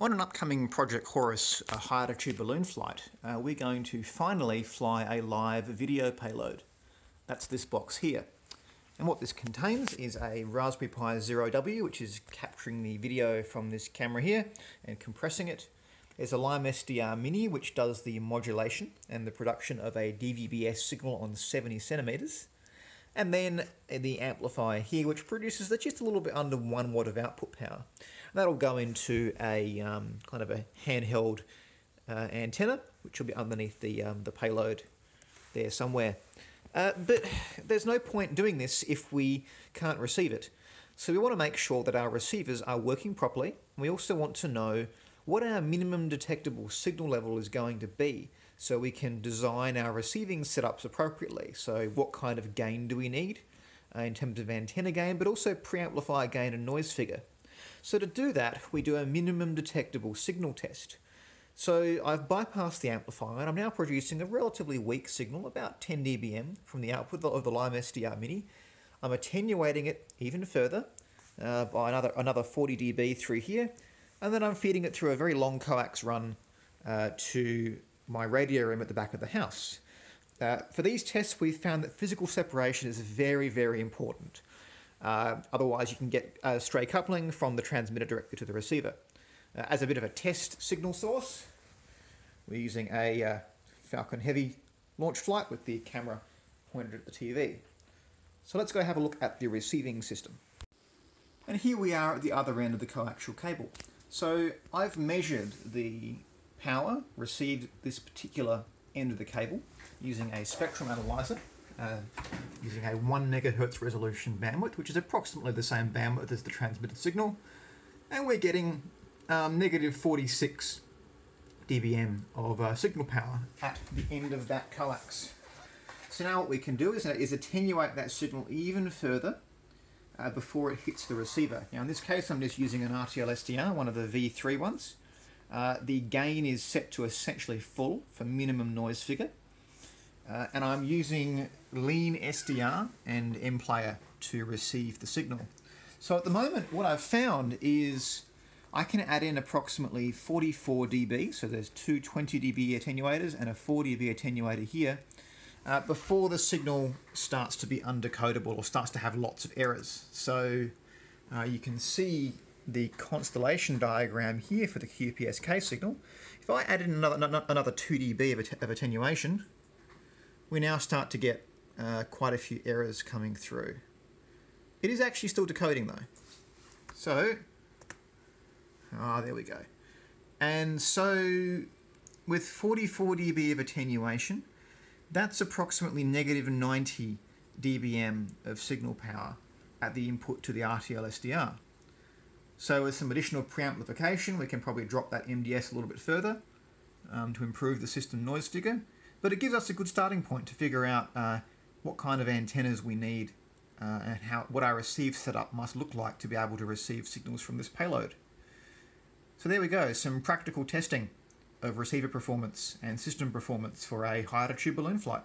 On an upcoming Project Horus uh, high altitude balloon flight, uh, we're going to finally fly a live video payload. That's this box here. And what this contains is a Raspberry Pi 0W, which is capturing the video from this camera here and compressing it. There's a Lime SDR Mini, which does the modulation and the production of a DVB-S signal on 70 centimeters. And then the amplifier here, which produces just a little bit under one watt of output power. That'll go into a um, kind of a handheld uh, antenna, which will be underneath the, um, the payload there somewhere. Uh, but there's no point doing this if we can't receive it. So we want to make sure that our receivers are working properly. We also want to know what our minimum detectable signal level is going to be so we can design our receiving setups appropriately. So what kind of gain do we need uh, in terms of antenna gain, but also preamplifier gain and noise figure. So to do that, we do a minimum detectable signal test. So I've bypassed the amplifier and I'm now producing a relatively weak signal, about 10 dBm from the output of the Lime SDR Mini. I'm attenuating it even further uh, by another, another 40 dB through here, and then I'm feeding it through a very long coax run uh, to my radio room at the back of the house. Uh, for these tests, we've found that physical separation is very, very important. Uh, otherwise, you can get stray coupling from the transmitter directly to the receiver. Uh, as a bit of a test signal source, we're using a uh, Falcon Heavy launch flight with the camera pointed at the TV. So let's go have a look at the receiving system. And here we are at the other end of the coaxial cable. So I've measured the power received this particular end of the cable using a spectrum analyzer uh, using a 1 megahertz resolution bandwidth, which is approximately the same bandwidth as the transmitted signal. And we're getting um, negative 46 dBm of uh, signal power at the end of that coax. So now what we can do is, uh, is attenuate that signal even further uh, before it hits the receiver. Now in this case I'm just using an RTL SDR, one of the V3 ones. Uh, the gain is set to essentially full for minimum noise figure. Uh, and I'm using Lean SDR and MPlayer to receive the signal. So at the moment, what I've found is I can add in approximately 44 dB, so there's two 20 dB attenuators and a 4 dB attenuator here, uh, before the signal starts to be undercodable or starts to have lots of errors. So uh, you can see the constellation diagram here for the QPSK signal. If I add in another, another 2 dB of, of attenuation, we now start to get uh, quite a few errors coming through. It is actually still decoding though. So, ah, there we go. And so, with 44 dB of attenuation, that's approximately negative 90 dBm of signal power at the input to the RTL SDR. So with some additional preamplification, we can probably drop that MDS a little bit further um, to improve the system noise figure. But it gives us a good starting point to figure out uh, what kind of antennas we need uh, and how what our receive setup must look like to be able to receive signals from this payload. So there we go, some practical testing of receiver performance and system performance for a high altitude balloon flight.